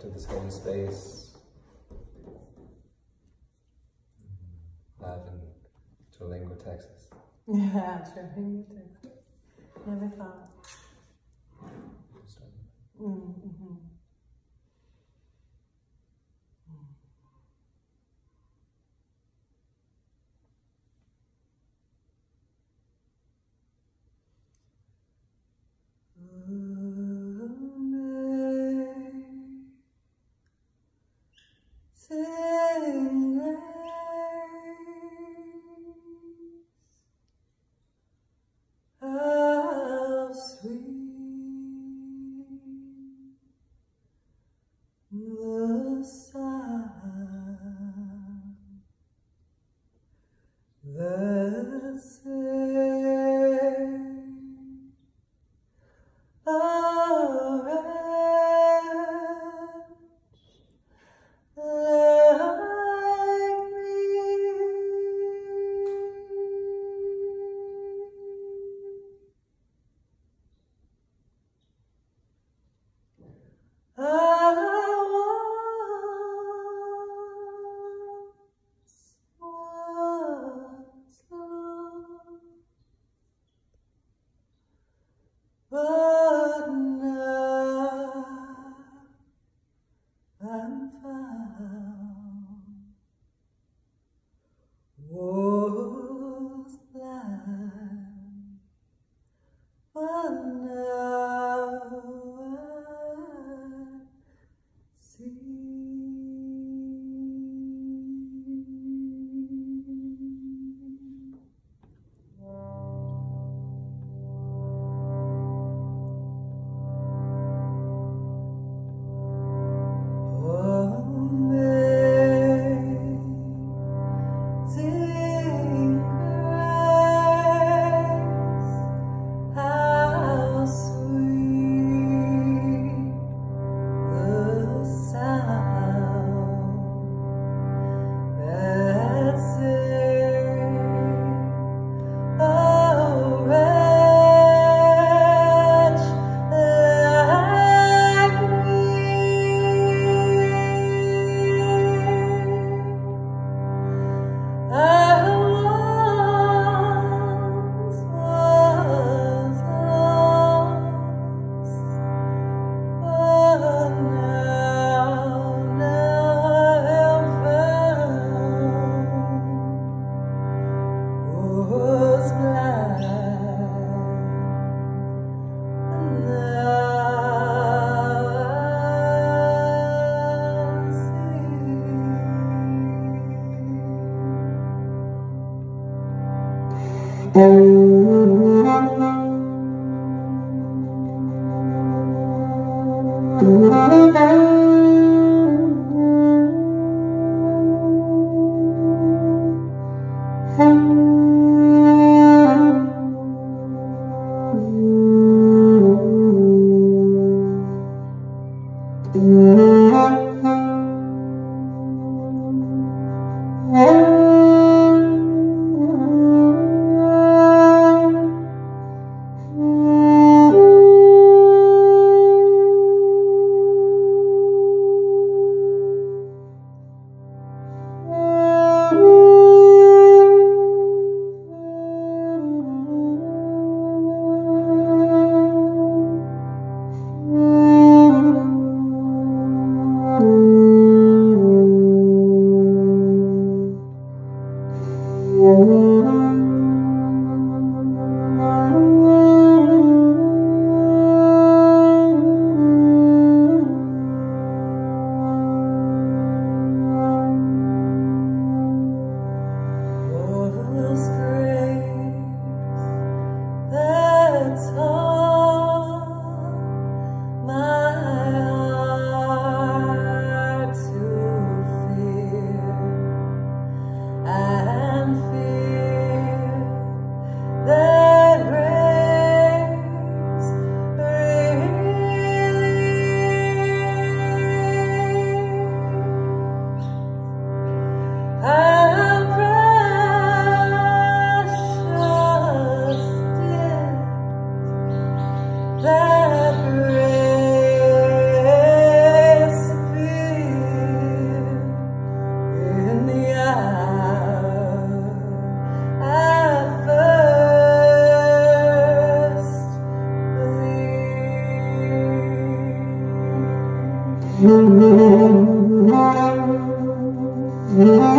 to the same space. Live in Tulingo, Texas. Yeah, Tulingo, Texas. Never thought. Mm -hmm. Mm-hmm. Oh,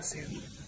see.